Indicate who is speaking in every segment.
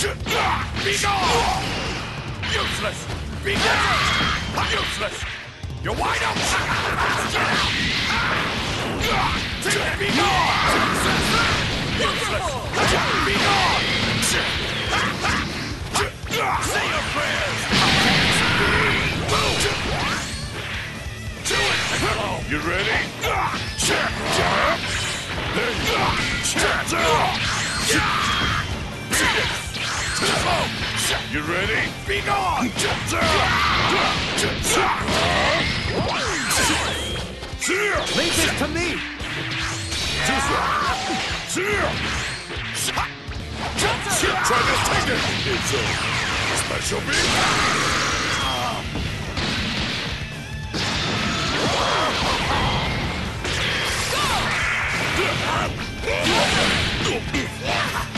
Speaker 1: Be gone! Useless! Be gone! Useless! You're wide open! Take it! Be gone! Useless! Be gone! Say your prayers! Do it! You ready? You ready? Be gone!
Speaker 2: Leave this to me!
Speaker 1: Try this technique! It's a special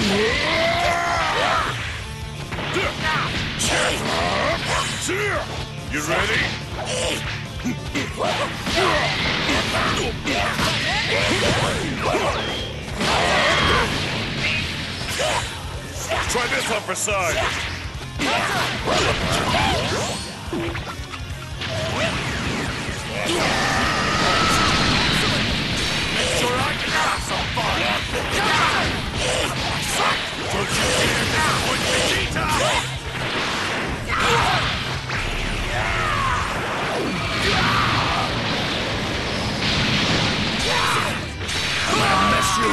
Speaker 1: beam! You ready? Try this on for size.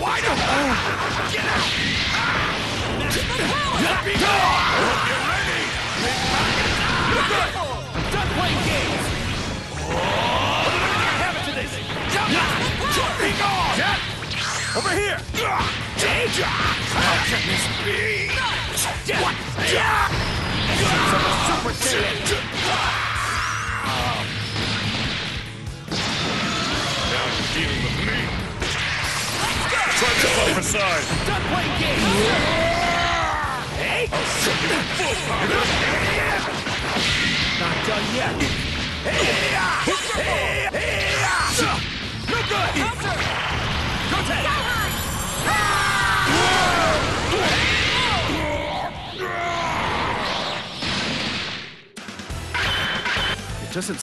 Speaker 1: wide open! Get out! Be gone! Get ready!
Speaker 2: You're good! Done playing games! Have it to this!
Speaker 1: Be gone!
Speaker 2: Over here!
Speaker 1: How can this be? What?
Speaker 2: Super Saiyan! Done playing games! Hey!
Speaker 1: I'll you.
Speaker 2: Not done yet! No good! Go! It doesn't